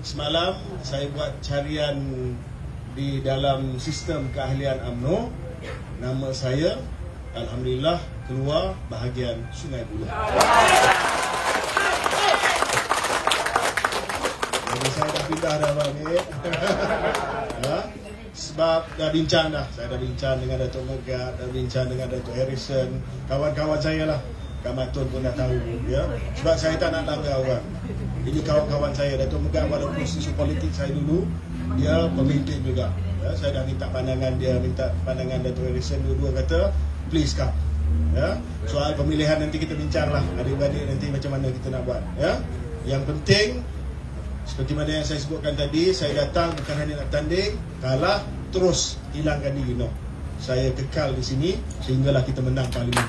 semalam saya buat carian di dalam sistem keahlian UMNO nama saya alhamdulillah keluar bahagian Sungai Buloh. Jadi saya dah pindah dah bang ha? Sebab dah bincang dah. Saya dah bincang dengan Datuk Megat, dah bincang dengan Datuk Harrison, kawan-kawan saya lah. Kamatun pun dah tahu ya. Sebab saya tak nak langgar orang. Ini kawan-kawan saya Datuk Megat walaupun isu politik saya dulu dia pemimpin juga. Ya, saya dah minta pandangan dia, minta pandangan Datuk Harrison dua-dua kata please come. Ya, soal pemilihan nanti kita bincang lah adik-adik nanti macam mana kita nak buat. Ya, yang penting seperti mana yang saya sebutkan tadi, saya datang bukan hanya nak tanding, kalah terus hilangkan diri no. Saya kekal di sini sehinggalah kita menang parlimen.